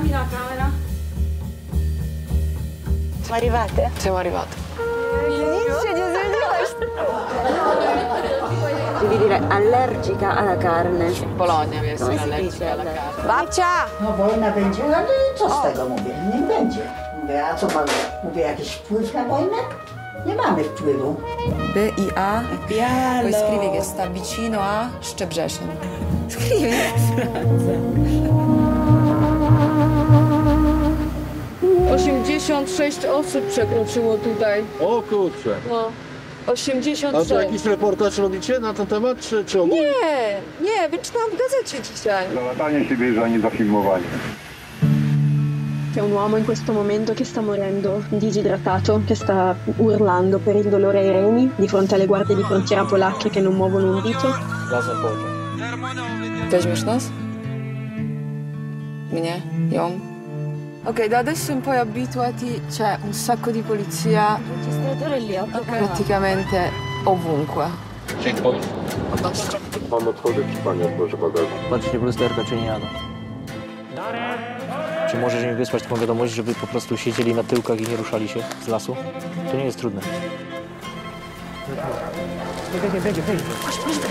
Dammi la camera. Siamo arrivate? Siamo arrivati. Devi dire allergica alla carne. In Polonia jest Come allergica alla carne. Babcia! No wojna będzie, ale co z tego mówię? Nie będzie. Mówię, a co pan, mówię, jakiś wpływ na wojnę? Nie mamy wpływu. B I A poi scrivi che sta vicino a Szczebrzeszyn. Scrivi. 86 osób przekroczyło tutaj. O kurczę. No. A to 86. jakiś reportaż robicie na ten temat, czy, czy ogólnie? Nie, nie, wyczytałam w gazecie dzisiaj. Da latagna si besa ogni da filmovare. C'è un uomo in questo momento che sta morendo disidratato, che sta urlando per il dolore ai reni di fronte alle guardie di frontiera polacche che non muovono un dito. Weźmiesz nas? Mnie? Ją? Ok, da adesso in poi abituati, c'è un sacco di polizia Registratore lì, praticamente ovunque. Mam otworzyć panie otworzy bagaż. Patrzcie w lusterko, czy nie jadą. Czy możesz mi wysłać taką wiadomość, żeby po prostu siedzieli na tyłkach i nie ruszali się z lasu? To nie jest trudne.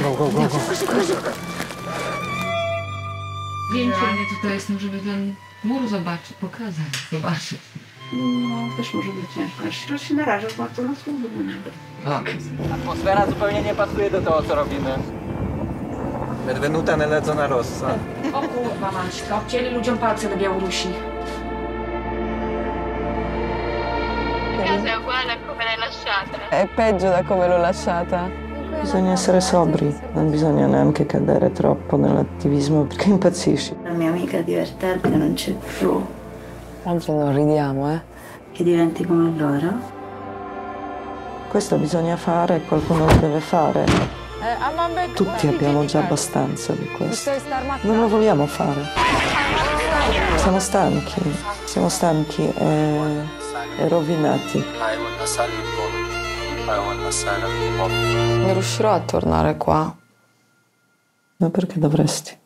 Go, go, go, go. Więcej tutaj jestem, żeby ten mur zobaczyć, pokazać, zobaczyć. Atmosfera zupełnie nie pasuje do tego, co robimy. Benvenuta nella zona rossa. O kurwa Maćka, obcięli ludziom palce do Białorusi. È peggio da come l'ho lasciata. Bisogna essere sobri, non bisogna neanche cadere troppo nell'attivismo perché impazzisci. La mia amica divertente non c'è più, Tanto non ridiamo, eh. che diventi come loro. Questo bisogna fare e qualcuno lo deve fare. Tutti abbiamo già abbastanza di questo. Non lo vogliamo fare. Siamo stanchi, siamo stanchi e, e rovinati. Non riuscirò a tornare qua. Ma perché dovresti?